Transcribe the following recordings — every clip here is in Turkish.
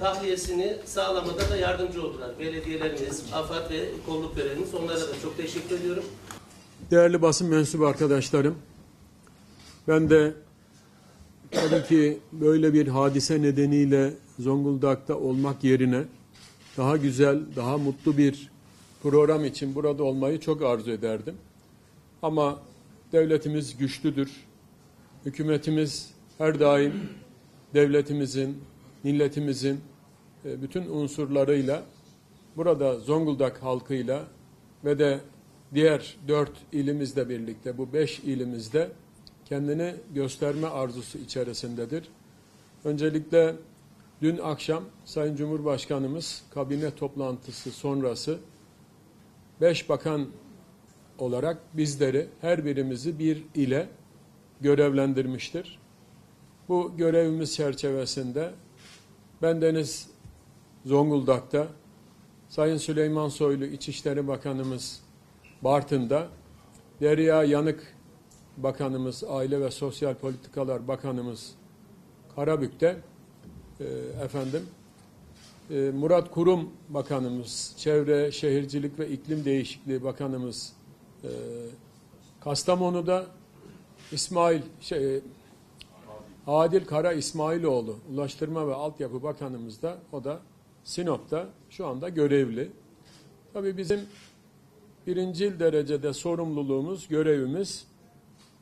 tahliyesini sağlamada da yardımcı oldular. Belediyelerimiz, AFAD ve kolluk görevimiz onlara da çok teşekkür ediyorum. Değerli basın mensubu arkadaşlarım, ben de tabii ki böyle bir hadise nedeniyle Zonguldak'ta olmak yerine daha güzel, daha mutlu bir program için burada olmayı çok arzu ederdim. Ama devletimiz güçlüdür. Hükümetimiz her daim devletimizin, milletimizin bütün unsurlarıyla burada Zonguldak halkıyla ve de diğer dört ilimizle birlikte bu beş ilimizde kendini gösterme arzusu içerisindedir. Öncelikle dün akşam Sayın Cumhurbaşkanımız kabine toplantısı sonrası beş bakan olarak bizleri her birimizi bir ile görevlendirmiştir. Bu görevimiz çerçevesinde bendeniz Zonguldak'ta, Sayın Süleyman Soylu İçişleri Bakanımız Bartın'da, Derya Yanık Bakanımız, Aile ve Sosyal Politikalar Bakanımız Karabük'te, e, efendim, e, Murat Kurum Bakanımız, Çevre, Şehircilik ve İklim Değişikliği Bakanımız e, Kastamonu'da, İsmail, şey, Adil Kara İsmailoğlu Ulaştırma ve Altyapı Bakanımız da o da Sinop'ta şu anda görevli. Tabii bizim birincil derecede sorumluluğumuz, görevimiz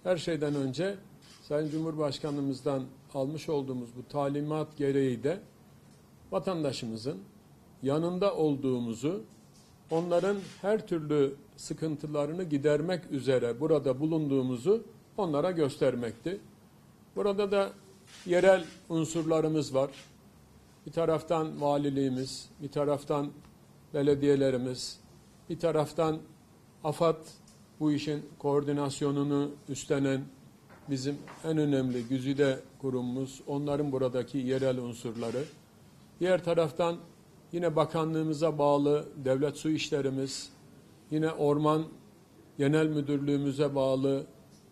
her şeyden önce Sayın Cumhurbaşkanımızdan almış olduğumuz bu talimat gereği de vatandaşımızın yanında olduğumuzu, onların her türlü sıkıntılarını gidermek üzere burada bulunduğumuzu onlara göstermekti. Burada da yerel unsurlarımız var. Bir taraftan valiliğimiz, bir taraftan belediyelerimiz, bir taraftan AFAD bu işin koordinasyonunu üstlenen bizim en önemli güzide kurumumuz, onların buradaki yerel unsurları. Diğer taraftan yine bakanlığımıza bağlı devlet su işlerimiz, yine orman genel müdürlüğümüze bağlı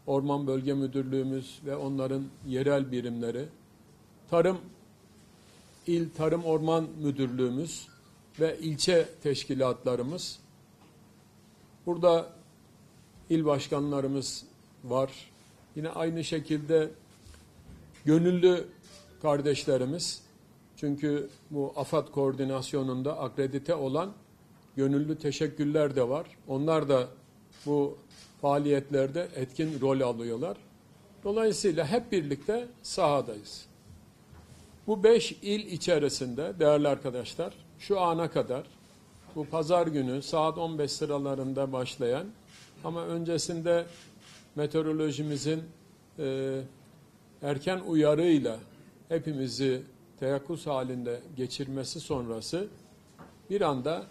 Orman Bölge Müdürlüğümüz ve onların yerel birimleri, Tarım İl Tarım Orman Müdürlüğümüz ve ilçe teşkilatlarımız. Burada il başkanlarımız var. Yine aynı şekilde gönüllü kardeşlerimiz. Çünkü bu AFAD koordinasyonunda akredite olan gönüllü teşekkürler de var. Onlar da bu faaliyetlerde etkin rol alıyorlar. Dolayısıyla hep birlikte sahadayız. Bu beş il içerisinde değerli arkadaşlar şu ana kadar bu pazar günü saat 15 sıralarında başlayan ama öncesinde meteorolojimizin e, erken uyarıyla hepimizi teyakkuz halinde geçirmesi sonrası bir anda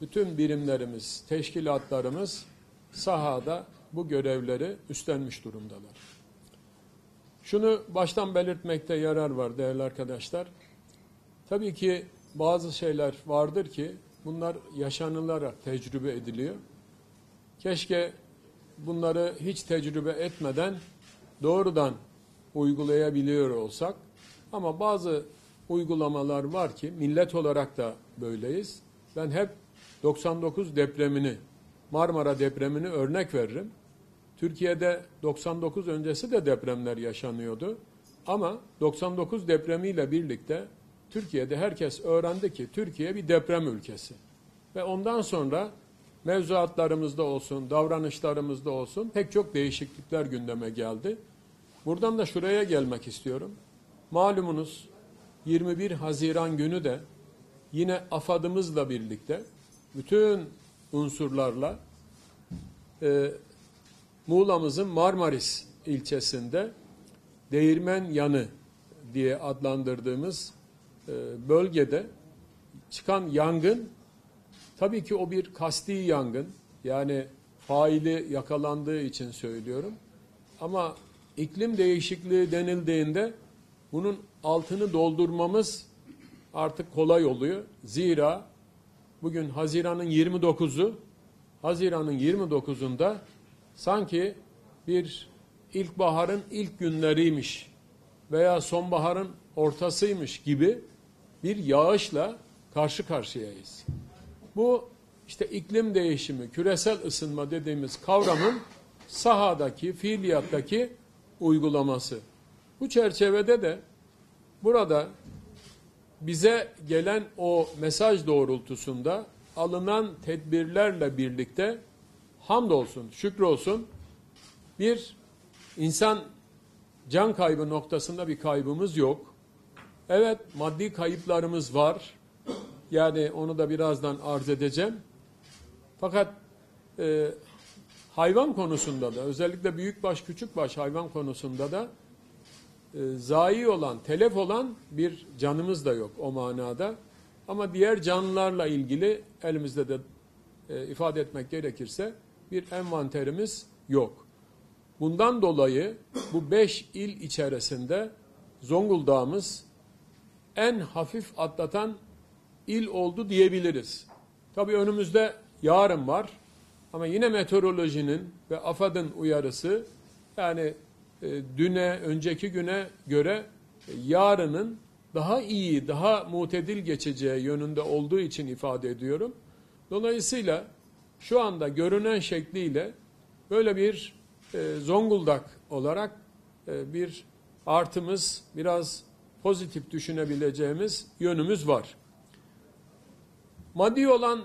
bütün birimlerimiz, teşkilatlarımız sahada bu görevleri üstlenmiş durumdalar. Şunu baştan belirtmekte yarar var değerli arkadaşlar. Tabii ki bazı şeyler vardır ki bunlar yaşanılarak tecrübe ediliyor. Keşke bunları hiç tecrübe etmeden doğrudan uygulayabiliyor olsak. Ama bazı uygulamalar var ki millet olarak da böyleyiz. Ben hep 99 depremini Marmara depremini örnek veririm. Türkiye'de 99 öncesi de depremler yaşanıyordu. Ama 99 depremiyle birlikte Türkiye'de herkes öğrendi ki Türkiye bir deprem ülkesi. Ve ondan sonra mevzuatlarımızda olsun, davranışlarımızda olsun pek çok değişiklikler gündeme geldi. Buradan da şuraya gelmek istiyorum. Malumunuz 21 Haziran günü de yine AFAD'ımızla birlikte bütün unsurlarla e, Muğla'mızın Marmaris ilçesinde Değirmen Yanı diye adlandırdığımız e, bölgede çıkan yangın tabii ki o bir kasti yangın yani faili yakalandığı için söylüyorum ama iklim değişikliği denildiğinde bunun altını doldurmamız artık kolay oluyor. Zira bugün Haziran'ın 29'u Haziran'ın 29'unda sanki bir ilkbaharın ilk günleriymiş veya sonbaharın ortasıymış gibi bir yağışla karşı karşıyayız. Bu işte iklim değişimi, küresel ısınma dediğimiz kavramın sahadaki, fiiliyattaki uygulaması. Bu çerçevede de burada bize gelen o mesaj doğrultusunda alınan tedbirlerle birlikte hamdolsun, şükrolsun bir insan can kaybı noktasında bir kaybımız yok. Evet maddi kayıplarımız var. Yani onu da birazdan arz edeceğim. Fakat e, hayvan konusunda da özellikle büyükbaş küçükbaş hayvan konusunda da e, zayi olan, telef olan bir canımız da yok o manada. Ama diğer canlılarla ilgili elimizde de e, ifade etmek gerekirse bir envanterimiz yok. Bundan dolayı bu beş il içerisinde Zonguldak'ımız en hafif atlatan il oldu diyebiliriz. Tabii önümüzde yarın var ama yine meteorolojinin ve AFAD'ın uyarısı yani e, düne, önceki güne göre e, yarının daha iyi, daha mutedil geçeceği yönünde olduğu için ifade ediyorum. Dolayısıyla şu anda görünen şekliyle böyle bir e, Zonguldak olarak e, bir artımız, biraz pozitif düşünebileceğimiz yönümüz var. Maddi olan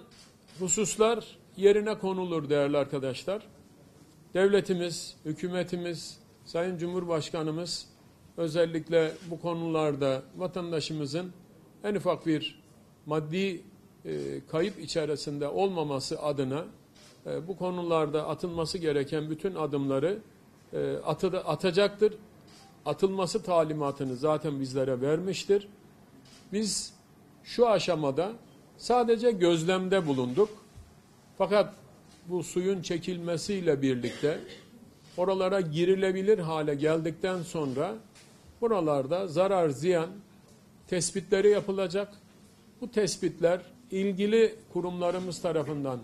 hususlar yerine konulur değerli arkadaşlar. Devletimiz, hükümetimiz, Sayın Cumhurbaşkanımız özellikle bu konularda vatandaşımızın en ufak bir maddi e, kayıp içerisinde olmaması adına e, bu konularda atılması gereken bütün adımları e, atacaktır. Atılması talimatını zaten bizlere vermiştir. Biz şu aşamada sadece gözlemde bulunduk. Fakat bu suyun çekilmesiyle birlikte oralara girilebilir hale geldikten sonra buralarda zarar ziyan tespitleri yapılacak. Bu tespitler ilgili kurumlarımız tarafından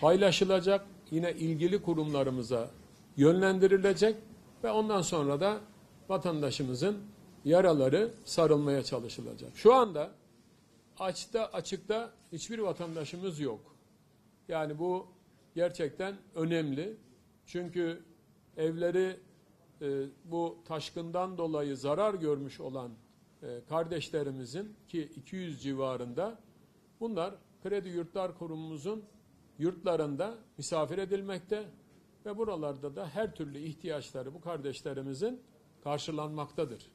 paylaşılacak. Yine ilgili kurumlarımıza yönlendirilecek ve ondan sonra da vatandaşımızın yaraları sarılmaya çalışılacak. Şu anda açta açıkta hiçbir vatandaşımız yok. Yani bu gerçekten önemli. Çünkü evleri e, bu taşkından dolayı zarar görmüş olan e, kardeşlerimizin ki 200 civarında bunlar Kredi Yurtlar Kurumumuzun yurtlarında misafir edilmekte ve buralarda da her türlü ihtiyaçları bu kardeşlerimizin karşılanmaktadır.